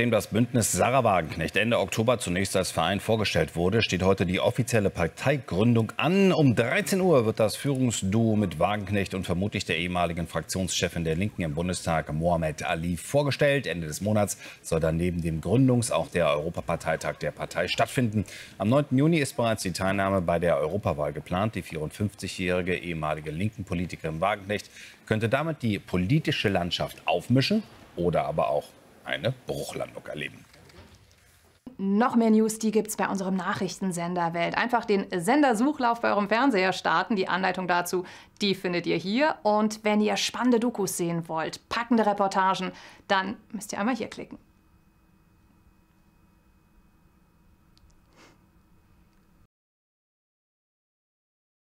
Nachdem das Bündnis Sarah Wagenknecht Ende Oktober zunächst als Verein vorgestellt wurde, steht heute die offizielle Parteigründung an. Um 13 Uhr wird das Führungsduo mit Wagenknecht und vermutlich der ehemaligen Fraktionschefin der Linken im Bundestag, Mohamed Ali, vorgestellt. Ende des Monats soll dann neben dem Gründungs- auch der Europaparteitag der Partei stattfinden. Am 9. Juni ist bereits die Teilnahme bei der Europawahl geplant. Die 54-jährige ehemalige linken Politikerin Wagenknecht könnte damit die politische Landschaft aufmischen oder aber auch eine Bruchlandung erleben. Noch mehr News, die gibt es bei unserem Nachrichtensender Welt. Einfach den Sendersuchlauf bei eurem Fernseher starten. Die Anleitung dazu, die findet ihr hier. Und wenn ihr spannende Dokus sehen wollt, packende Reportagen, dann müsst ihr einmal hier klicken.